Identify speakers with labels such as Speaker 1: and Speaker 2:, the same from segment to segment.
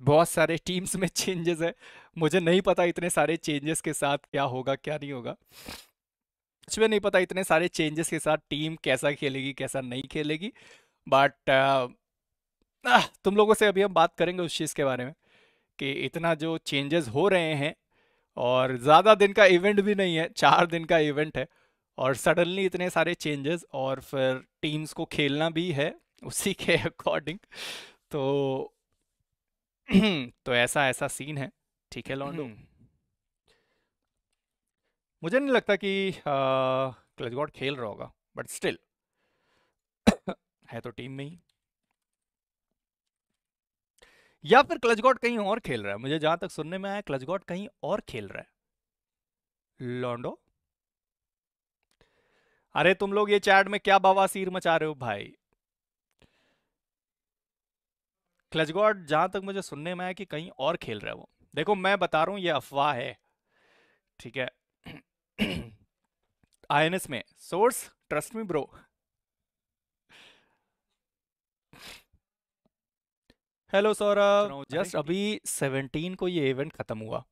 Speaker 1: बहुत सारे टीम्स में चेंजेस है। मुझे नहीं पता इतने सारे चेंजेस के साथ क्या होगा क्या नहीं होगा। कुछ भी नहीं पता इतने सारे चेंजेस के साथ टीम कैसा खेलेगी कैसा नहीं खेलेगी। बट uh, तुम लोगों से अभी हम बात करेंगे उस चीज़ के बारे में कि इतना जो चेंजेस हो रहे हैं और ज़्यादा दिन का इवेंट भी नहीं है चार दिन का इवेंट है और सडनली इतने सारे चेंजेस और फिर टीम्स को खेलना भी है उसी के अकॉर्डिंग तो तो ऐसा ऐसा सीन है। ठीक है, लॉन्डो। हम्म। मुझे नहीं लगता कि क्लच गॉड खेल रहा होगा बट स्टिल है तो टीम में ही। या फिर क्लच गॉड कहीं और खेल रहा है। मुझे जहाँ तक सुनने में आया क्लच गॉड कहीं और खेल रहा है। लॉन्डो? अरे, तुम लोग ये चैट में क्या बवासीर मचा रहे हो भाई? क्लच गॉड जहाँ तक मुझे सुनने में आया कि कहीं और खेल रहा है वो। देखो मैं बता रहा हूँ ये अफवाह है। ठीक है? आईएनएस में। Source trust me bro. Hello Saurabh. Just अभी 17 को ये इवेंट खत्म हुआ।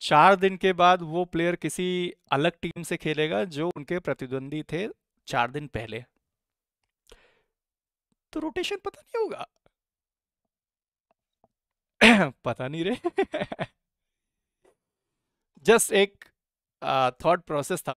Speaker 1: चार दिन के बाद वो प्लेयर किसी अलग टीम से खेलेगा जो उनके प्रतिद्वंदी थे चार दिन पहले। तो रोटेशन पता नहीं होगा। पता नहीं रे। जस्ट एक थॉट प्रोसेस था।